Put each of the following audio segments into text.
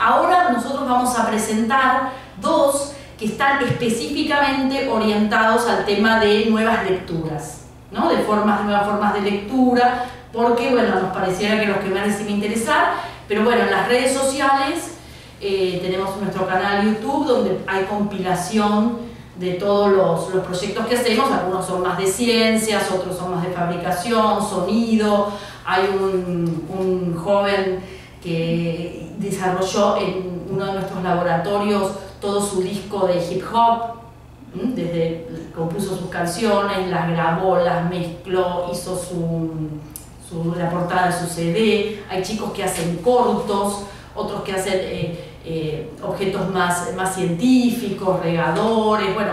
Ahora nosotros vamos a presentar dos que están específicamente orientados al tema de nuevas lecturas, ¿no? de formas, nuevas formas de lectura, porque bueno, nos pareciera que los que van a me interesar, pero bueno, en las redes sociales eh, tenemos nuestro canal YouTube donde hay compilación de todos los, los, proyectos que hacemos, algunos son más de ciencias, otros son más de fabricación, sonido, hay un, un joven que desarrolló en uno de nuestros laboratorios todo su disco de hip hop, desde compuso sus canciones, las grabó, las mezcló, hizo su, su, la portada de su CD, hay chicos que hacen cortos, otros que hacen eh, eh, objetos más, más científicos, regadores, bueno,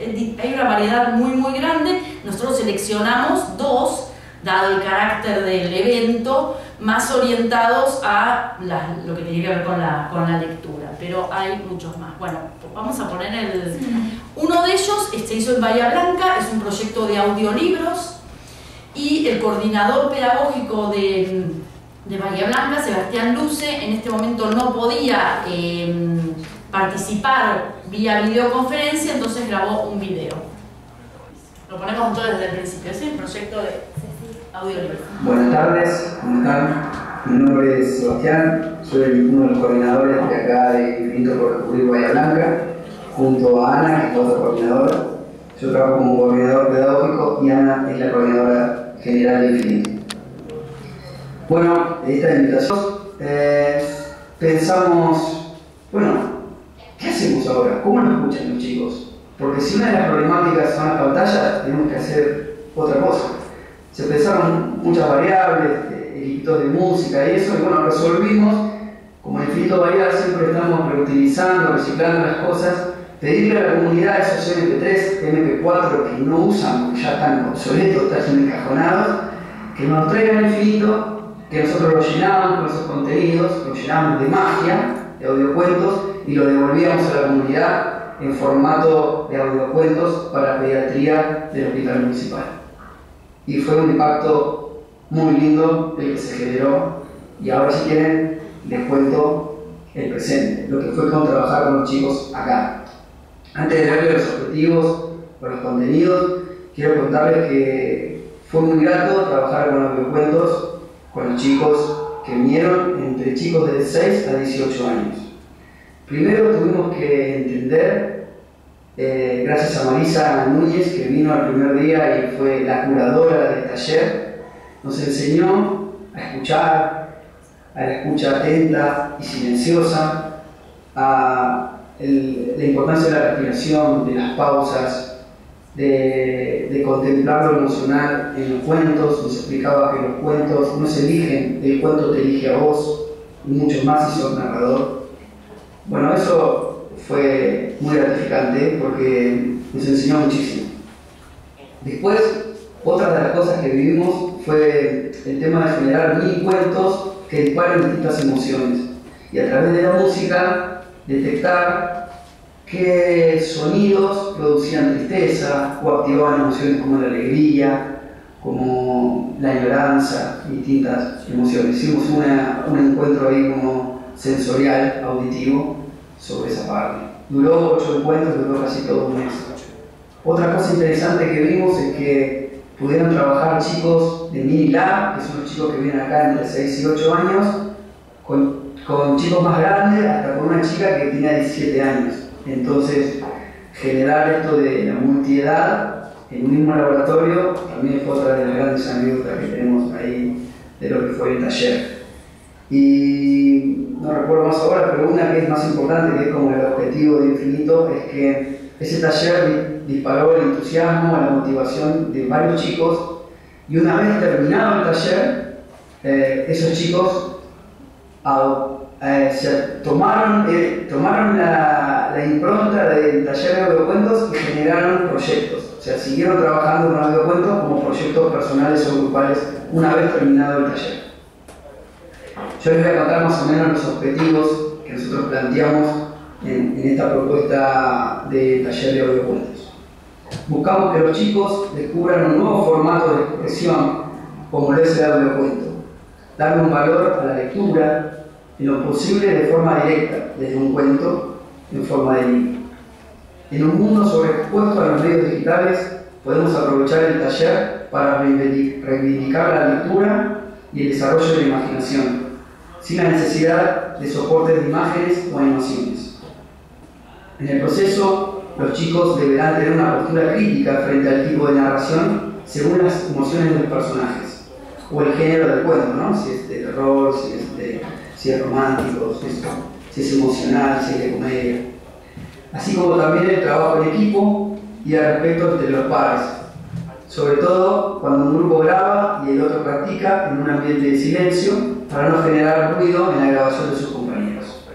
hay una variedad muy muy grande, nosotros seleccionamos dos dado el carácter del evento, más orientados a lo que tiene que ver con la, con la lectura, pero hay muchos más. Bueno, vamos a poner el... Uno de ellos se hizo en Bahía Blanca, es un proyecto de audiolibros y el coordinador pedagógico de, de Bahía Blanca, Sebastián Luce, en este momento no podía em, participar vía videoconferencia, entonces grabó un video. Lo ponemos entonces desde el principio, es el proyecto de Buenas tardes, ¿cómo están? Mi nombre es Sebastián, soy uno de los coordinadores de acá de Infinito por Descubrir Bahía Blanca, junto a Ana, que es otra coordinadora. Yo trabajo como coordinador pedagógico y Ana es la coordinadora general de Infinito. Bueno, esta invitación eh, pensamos, bueno, ¿qué hacemos ahora? ¿Cómo nos escuchan los chicos? Porque si una de las problemáticas son las pantallas, tenemos que hacer otra cosa se pensaron muchas variables, equipos de música y eso, y bueno, resolvimos, como en Infinito Variar siempre estamos reutilizando, reciclando las cosas, pedirle a la comunidad esos MP3, MP4 que no usan porque ya están obsoletos, están encajonados, que nos traigan infinito, que nosotros lo llenamos con esos contenidos, lo llenamos de magia, de audiocuentos, y lo devolvíamos a la comunidad en formato de audiocuentos para pediatría del hospital municipal y fue un impacto muy lindo el que se generó y ahora si quieren les cuento el presente, lo que fue con trabajar con los chicos acá. Antes de verle los objetivos o los contenidos, quiero contarles que fue muy grato trabajar con los cuentos con los chicos que vinieron entre chicos de 6 a 18 años. Primero tuvimos que entender eh, gracias a Marisa Núñez, que vino el primer día y fue la curadora del taller, nos enseñó a escuchar, a la escucha atenta y silenciosa, a la importancia de la respiración, de las pausas, de, contemplar lo emocional en los cuentos. Nos explicaba que los cuentos no se eligen, el cuento te elige a vos, y mucho más si sos narrador. Bueno, eso fue muy gratificante porque nos enseñó muchísimo. Después, otra de las cosas que vivimos fue el tema de generar mil cuentos que disparen distintas emociones y a través de la música detectar qué sonidos producían tristeza o activaban emociones como la alegría, como la añoranza, distintas emociones. Hicimos un encuentro ahí como sensorial, auditivo, sobre esa parte. Duró ocho encuentros, duró casi todo un mes. Otra cosa interesante que vimos es que pudieron trabajar chicos de Mini Lab, que son los chicos que vienen acá entre 6 y 8 años, con, con chicos más grandes, hasta con una chica que tenía 17 años. Entonces, generar esto de la multiedad en un mismo laboratorio también fue otra de las grandes anécdotas que tenemos ahí de lo que fue el taller. Y no recuerdo más ahora, pero una que es más importante, que es como el objetivo de infinito, es que ese taller disparó el entusiasmo, la motivación de varios chicos y una vez terminado el taller, eh, esos chicos eh, tomaron, eh, tomaron la, la, impronta del taller de audiocuentos y generaron proyectos. O sea, siguieron trabajando con audiocuentos como proyectos personales o grupales una vez terminado el taller. Yo les voy a contar más o menos los objetivos que nosotros planteamos en, esta propuesta de taller de audiocuentos. Buscamos que los chicos descubran un nuevo formato de expresión como lo es el audiocuento, darle un valor a la lectura, en lo posible de forma directa, desde un cuento en forma de libro. En un mundo sobreexpuesto a los medios digitales, podemos aprovechar el taller para reivindicar la lectura y el desarrollo de la imaginación, sin la necesidad de soportes de imágenes o animaciones. En el proceso, los chicos deberán tener una postura crítica frente al tipo de narración según las emociones de los personajes, o el género del cuento, ¿no? si es de terror, si es, de, si es romántico, si es, si es emocional, si es de comedia. Así como también el trabajo en equipo y el respeto entre los pares, sobre todo cuando un grupo graba y el otro practica en un ambiente de silencio para no generar ruido en la grabación de sus compañeros.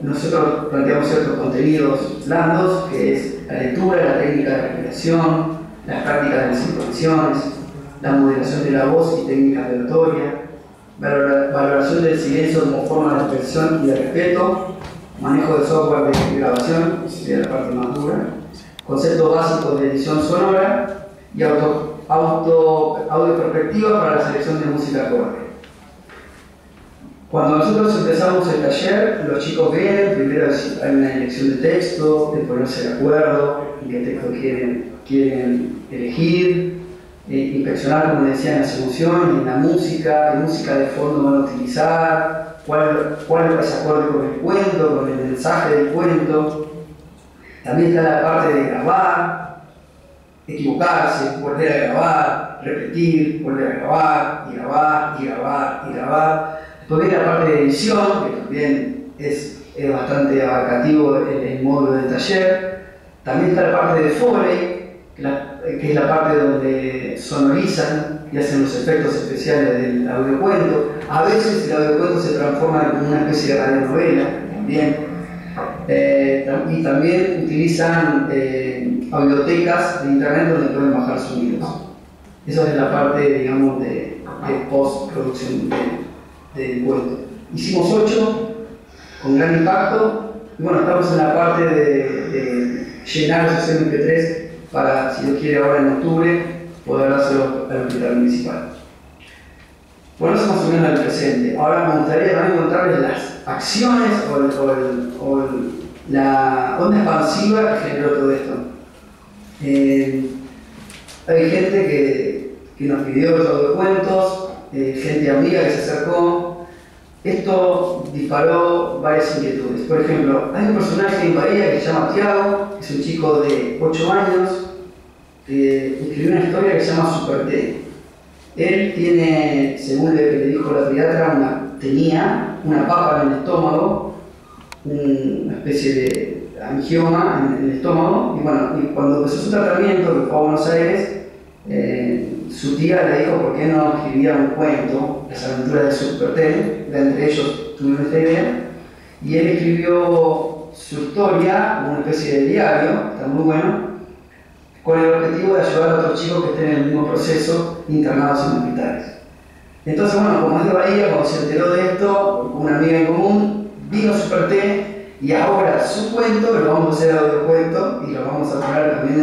Nosotros planteamos ciertos contenidos blandos, que es la lectura, la técnica de respiración, las prácticas de las intonaciones, la moderación de la voz y técnicas de oratoria, valoración del silencio como forma de expresión y de respeto, manejo de software de grabación, sería la parte más dura, conceptos básicos de edición sonora y auto, auto, audio perspectiva para la selección de música acorde. Cuando nosotros empezamos el taller, los chicos vienen, primero hay una elección de texto, de ponerse de acuerdo, en qué texto quieren, quieren elegir, eh, inspeccionar, como decían, las emociones, la música, qué música de fondo van a utilizar, cuál, cuál es acorde con el cuento, con el mensaje del cuento. También está la parte de grabar, equivocarse, volver a grabar, repetir, volver a grabar, y grabar, y grabar, y grabar. Después viene la parte de edición, que también es, es bastante abarcativo el, el módulo del taller. También está la parte de Foley, que es la parte donde sonorizan y hacen los efectos especiales del audiocuento. A veces el audiocuento se transforma en una especie de radionovela también. Eh, y también utilizan eh, audiotecas de internet donde pueden bajar sonidos. Eso es la parte, digamos, de, de postproducción del cuento. Hicimos ocho con gran impacto y bueno, estamos en la parte de, llenar esos MP3 para, si Dios quiere, ahora en octubre, poder hacerlo al hospital municipal. Bueno, eso más o menos presente. Ahora me gustaría también contarles las acciones o, la onda expansiva que generó todo esto. Eh, hay gente que, que, nos pidió los cuentos, eh, gente amiga que se acercó. Esto disparó varias inquietudes. Por ejemplo, hay un personaje en Bahía que se llama Tiago, que es un chico de 8 años, eh, escribió una historia que se llama Super T. Él tiene, según que le dijo la pediatra, tenía una papa en el estómago, una especie de angioma en el estómago, y bueno, cuando empezó su tratamiento, que fue a Buenos Aires, eh, su tía le dijo por qué no escribía un cuento, las aventuras de Super T, entre ellos tuvieron esta idea, y él escribió su historia, una especie de diario, está muy bueno, con el objetivo de ayudar a otros chicos que estén en el mismo proceso internados en hospitales. Entonces, bueno, como es de Bahía, cuando se enteró de esto, una amiga en común, vino Super T y ahora su cuento lo vamos a hacer audio cuento y lo vamos a poner también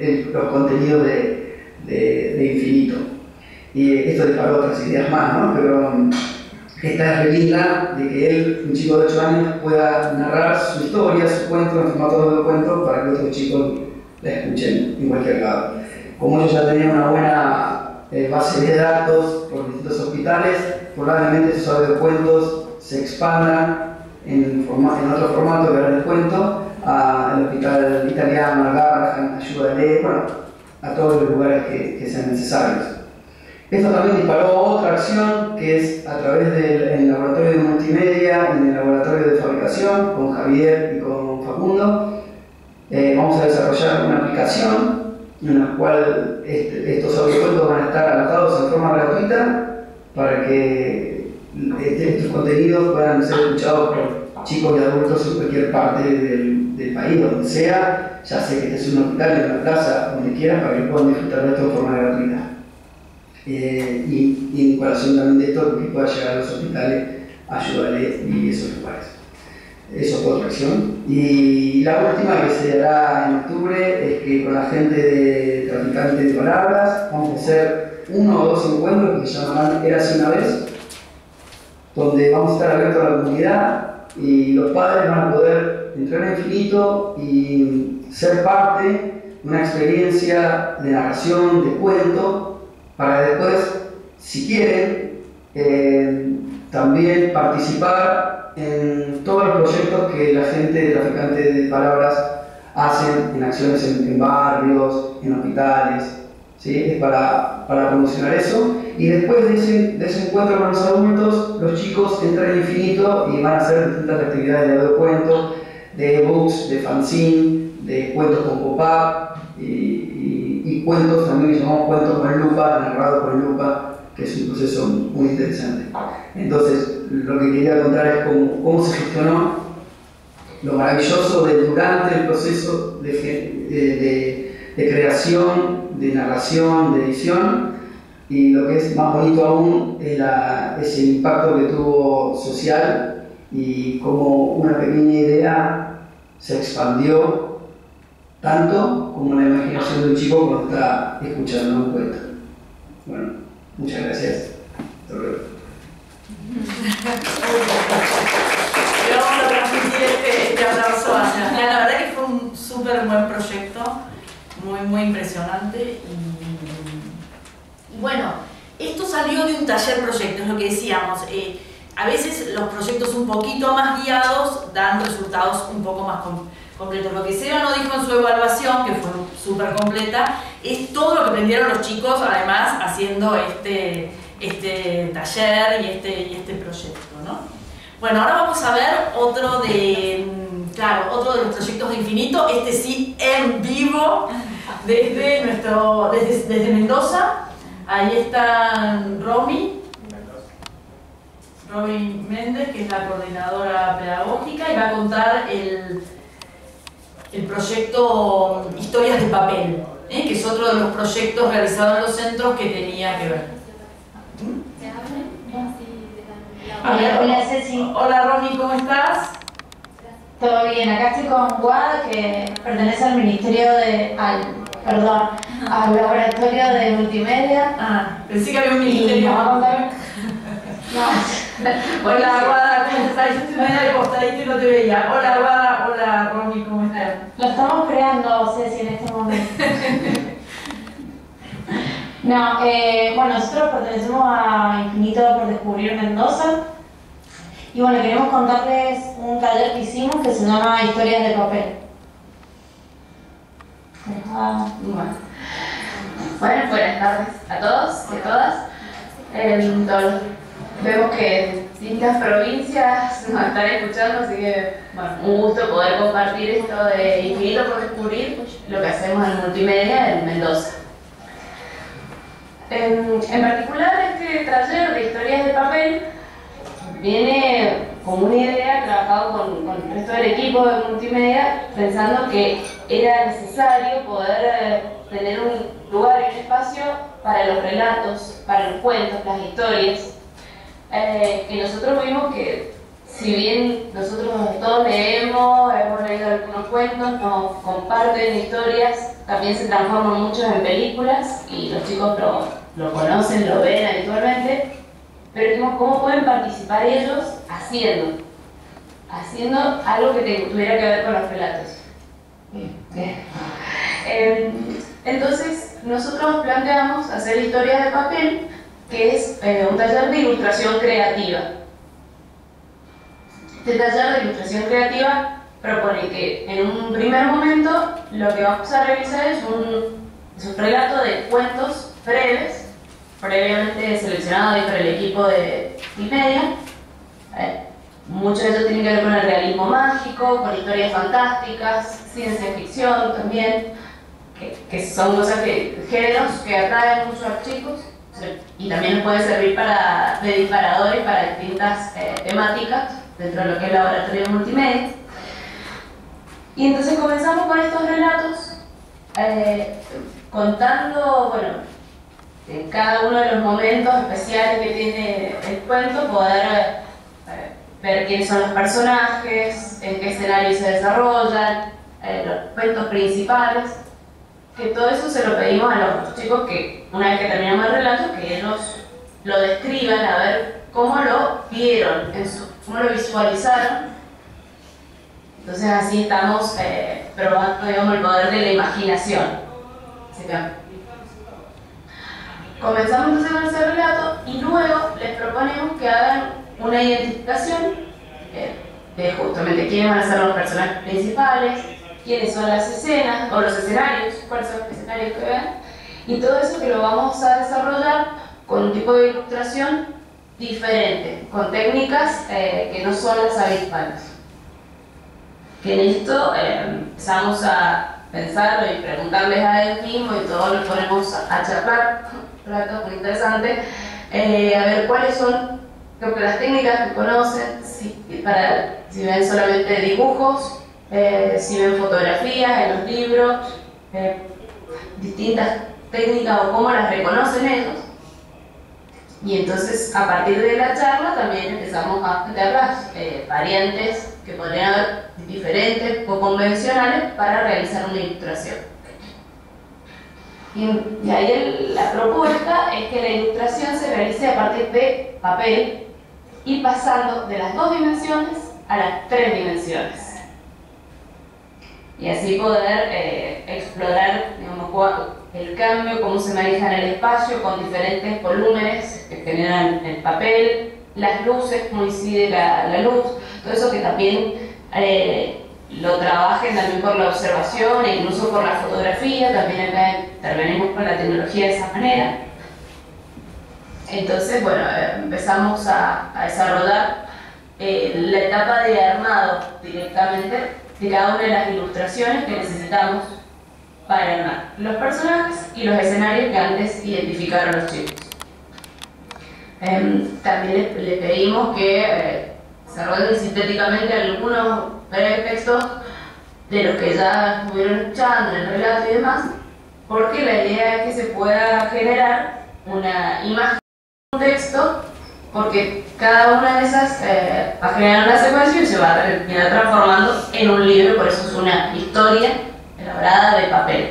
entre los contenidos de, de, Infinito. Y esto disparó otras ideas más, ¿no? Pero um, esta es linda de que él, un chico de 8 años, pueda narrar su historia, su cuento en formato de cuento para que otros chicos la escuchen en cualquier lado. Como ellos ya tenían una buena eh, base de datos por distintos hospitales, probablemente esos audiocuentos se expandan en, en otro formato que ahora les cuento, al hospital italiano, al Garrahan, Ayúdale, bueno, a todos los lugares que, que, sean necesarios. Esto también disparó otra acción que es a través del laboratorio de multimedia, en el laboratorio de fabricación, con Javier y con Facundo, eh, vamos a desarrollar una aplicación en la cual este, estos audiocuentos van a estar alojados en forma gratuita para que estos contenidos puedan ser escuchados por chicos y adultos en cualquier parte del, país, donde sea, ya sea que estés en un hospital, en una plaza, donde quieras, para que puedan disfrutar de esto de forma gratuita. Eh, y, y, en colación también de esto, que pueda llegar a los hospitales, ayudarle y esos lugares. Eso fue otra acción. Y la última que se hará en octubre es que con la gente de Traficantes de Palabras vamos a hacer uno o dos encuentros que se llamarán Era así una vez, donde vamos a estar abiertos a la comunidad y los padres van a poder entrar en infinito y ser parte de una experiencia de narración, de cuento, para después, si quieren, eh, también participar en todos los proyectos que la gente de traficantes de palabras hacen en acciones en, barrios, en hospitales. ¿Sí? Para, para, promocionar eso. Y después de ese, de ese, encuentro con los adultos, los chicos entran en infinito y van a hacer distintas actividades de audiocuento, de ebooks, de fanzine, de cuentos con pop-up y, cuentos, también llamamos cuentos con lupa, narrado con lupa, que es un proceso muy interesante. Entonces, lo que quería contar es cómo, cómo se gestionó lo maravilloso de durante el proceso de, creación, de narración, de edición, y lo que es más bonito aún es, la, es el impacto que tuvo social y cómo una pequeña idea se expandió tanto como la imaginación de un chico cuando está escuchando un cuento. Bueno, muchas gracias. Hasta luego. este, este aplauso La verdad que fue un súper buen proyecto, muy, muy impresionante. Y, bueno, esto salió de un taller proyecto, es lo que decíamos. Eh, a veces los proyectos un poquito más guiados dan resultados un poco más completos. Lo que Seba no dijo en su evaluación, que fue súper completa, es todo lo que aprendieron los chicos, además, haciendo este, este taller y este, y este proyecto. ¿no? Bueno, ahora vamos a ver otro de, claro, otro de los proyectos de Infinito, este sí en vivo, desde, nuestro, desde, Mendoza. Ahí está Romy, Romy Méndez, que es la coordinadora pedagógica, y va a contar el, el proyecto Historias de Papel, ¿eh? que es otro de los proyectos realizados en los centros que tenía que ver. Hola, hola Ceci. Hola Romy, ¿cómo estás? Todo bien, acá estoy con Guada, que pertenece al Ministerio de. al. Perdón, al Laboratorio de Multimedia. Ah, pensé que había un ministerio. no. Hola Guada, ¿cómo estás? Yo estoy medio de costadito y no te veía. Hola Guada, hola Romy, ¿cómo estás? Lo estamos creando, Ceci, en este momento. No, eh, bueno, nosotros pertenecemos a Infinito por Descubrir Mendoza. Y bueno, queremos contarles un taller que hicimos que se llama Historias de Papel. Bueno. buenas tardes a todos y a todas. vemos que distintas provincias nos están escuchando, así que un gusto poder compartir esto de Infinito por Descubrir, lo que hacemos en multimedia en Mendoza. En, particular, este taller de historias de papel viene como una idea trabajado con, con, el resto del equipo de multimedia, pensando que era necesario poder eh, tener un lugar un espacio para los relatos, para los cuentos, las historias. Eh, que nosotros vimos que, si bien nosotros todos leemos, hemos leído algunos cuentos, nos comparten historias, también se transforman muchos en películas y los chicos lo, lo conocen, lo ven habitualmente, pero dijimos, ¿cómo pueden participar ellos haciendo? Haciendo algo que tuviera que ver con los relatos. Em, entonces, nosotros planteamos hacer historias de papel, que es eh, un taller de ilustración creativa. Este taller de ilustración creativa propone que en un primer momento lo que vamos a realizar es un, es un relato de cuentos breves previamente seleccionado por el equipo de Wikimedia. Eh, muchos de ellos tienen que ver con el realismo mágico, con historias fantásticas, ciencia ficción también, que, son cosas que, géneros que atraen mucho a los chicos y también nos puede servir para, de disparadores para distintas eh, temáticas dentro de lo que es el laboratorio multimedia. Y entonces comenzamos con estos relatos eh, contando, bueno, en cada uno de los momentos especiales que tiene el cuento, poder eh, ver quiénes son los personajes, en qué escenario se desarrollan, eh, los cuentos principales, que todo eso se lo pedimos a los chicos que una vez que terminamos el relato, que ellos lo describan, a ver cómo lo vieron, cómo lo visualizaron. Entonces así estamos eh, probando digamos, el poder de la imaginación. Comenzamos entonces con ese relato y luego les proponemos que hagan una identificación eh, de justamente quiénes van a ser los personajes principales, quiénes son las escenas o los escenarios, cuáles son los escenarios que ven, y todo eso que lo vamos a desarrollar con un tipo de ilustración diferente, con técnicas eh, que no son las habituales. Que en esto eh, empezamos a pensarlo y preguntarles a él mismo y todos nos ponemos a charlar, rato muy interesante, eh, a ver cuáles son las técnicas que conocen, si, para, si ven solamente dibujos, eh, si ven fotografías en los libros, eh, distintas técnicas o cómo las reconocen ellos. Y entonces a partir de la charla también empezamos a meter las variantes que podrían haber diferentes o convencionales para realizar una ilustración. Y, ahí la propuesta es que la ilustración se realice a partir de papel y pasando de las dos dimensiones a las tres dimensiones. Y así poder eh, explorar el cambio, cómo se maneja en el espacio con diferentes volúmenes que generan el papel, las luces, cómo incide la, la luz, todo eso que también eh, lo trabajen también por la observación e incluso por la fotografía, también acá intervenimos con la tecnología de esa manera. Entonces, bueno, eh, empezamos a, desarrollar eh, la etapa de armado directamente de cada una de las ilustraciones que necesitamos para armar los personajes y los escenarios que antes identificaron los chicos. Em, también le, pedimos que desarrollen sintéticamente algunos textos de los que ya estuvieron escuchando en el relato y demás, porque la idea es que se pueda generar una imagen, un texto, porque cada una de esas eh, va a generar una secuencia y se va a terminar transformando en un libro, por eso es una historia elaborada de papel.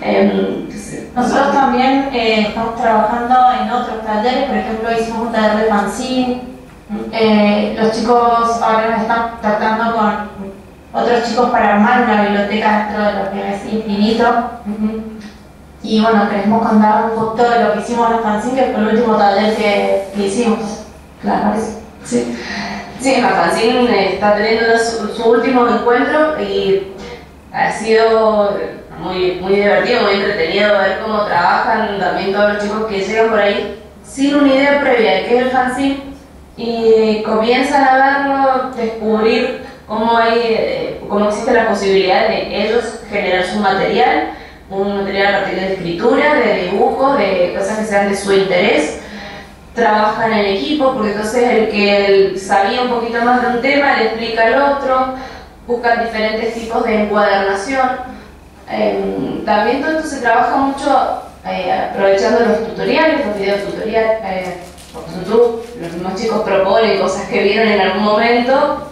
Em, nosotros también eh, estamos trabajando en otros talleres, por ejemplo hicimos un taller de fanzine, eh, los chicos ahora nos están tratando con otros chicos para armar una biblioteca dentro de lo que es infinito. Y bueno, queremos contar un poco de lo que hicimos en el fanzine, que fue el último taller que, hicimos. Claro, sí. Sí, el fanzine está teniendo su, último encuentro y ha sido muy, muy divertido, muy entretenido ver cómo trabajan también todos los chicos que llegan por ahí sin una idea previa de qué es el fanzine y comienzan a verlo, descubrir cómo, hay, eh, cómo existe la posibilidad de ellos generar su material, un material a partir de escritura, de dibujos, de cosas que sean de su interés. Trabajan en equipo porque entonces el que sabía un poquito más de un tema le explica al otro, buscan diferentes tipos de encuadernación. Em, también todo esto se trabaja mucho eh, aprovechando los tutoriales, los videos tutoriales. Eh, los mismos chicos proponen cosas que vieron en algún momento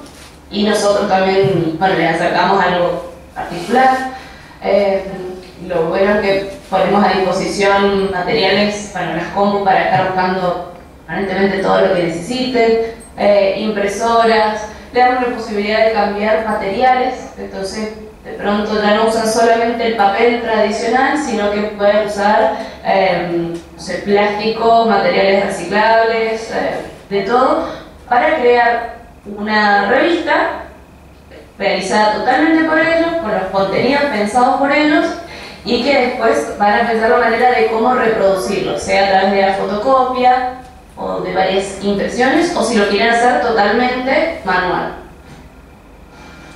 y nosotros también, bueno, les acercamos algo particular. Eh, lo bueno es que ponemos a disposición materiales para las compu para estar buscando aparentemente todo lo que necesiten, eh, impresoras, le damos la posibilidad de cambiar materiales, entonces de pronto ya no usan solamente el papel tradicional, sino que pueden usar eh, plástico, materiales reciclables, eh, de todo, para crear una revista realizada totalmente por ellos, con los contenidos pensados por ellos y que después van a pensar la manera de cómo reproducirlo, sea a través de la fotocopia o de varias impresiones, o si lo quieren hacer totalmente manual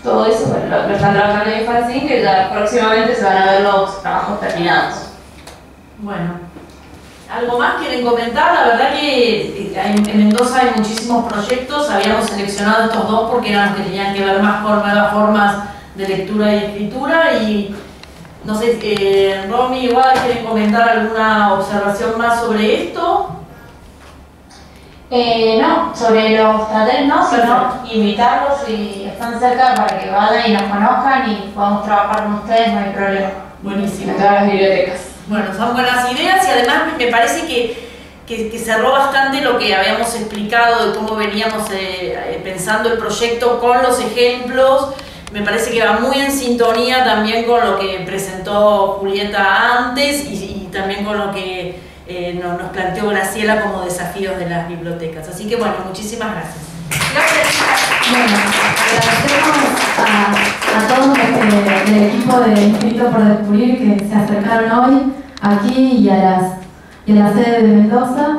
todo eso bueno, lo, están trabajando en Fanzine, que ya próximamente se van a ver los trabajos terminados. Bueno, ¿algo más quieren comentar? La verdad que eh, en Mendoza hay muchísimos proyectos, habíamos seleccionado estos dos porque eran los que tenían que ver más con nuevas formas de lectura y escritura y no sé, eh, Romy igual quieren comentar alguna observación más sobre esto. Eh, no, sobre los talleres no, sino invitarlos si están cerca para que vayan y nos conozcan y podamos trabajar con ustedes, no hay problema. Buenísimo. En todas las bibliotecas. Bueno, son buenas ideas y además me parece que, que, cerró bastante lo que habíamos explicado de cómo veníamos eh, eh, pensando el proyecto con los ejemplos. Me parece que va muy en sintonía también con lo que presentó Julieta antes y, también con lo que eh, nos, nos, planteó Graciela como desafíos de las bibliotecas. Así que bueno, muchísimas gracias. Gracias. Bueno, agradecemos a, a todos del equipo de Inscrito por Descubrir que se acercaron hoy aquí y a, las, y a la sede de Mendoza.